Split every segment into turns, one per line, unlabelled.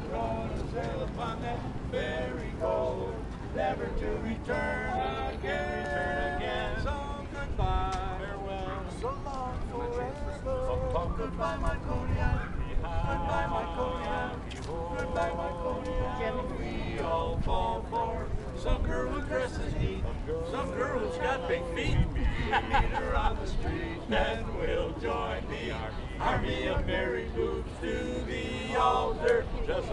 I'm gonna sail upon that ferry gold, never to return again. Return again. So goodbye, farewell, so long forever. Goodbye, my Coney Goodbye, my Coney Goodbye, my Island. We all fall for some girl who dresses neat, some girl who's got big feet. Meet her on the street, and we'll join the army army of merry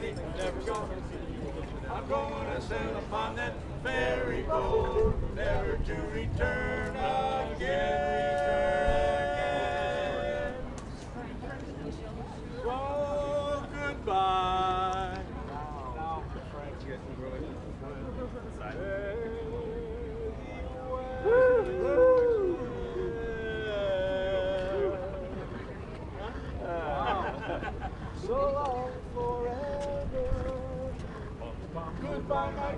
see. Never gonna see you. I'm gonna sail upon that ferry boat, never to return again. So goodbye. So long forever. Goodbye, my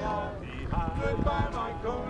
Island. Goodbye, my Coney Island.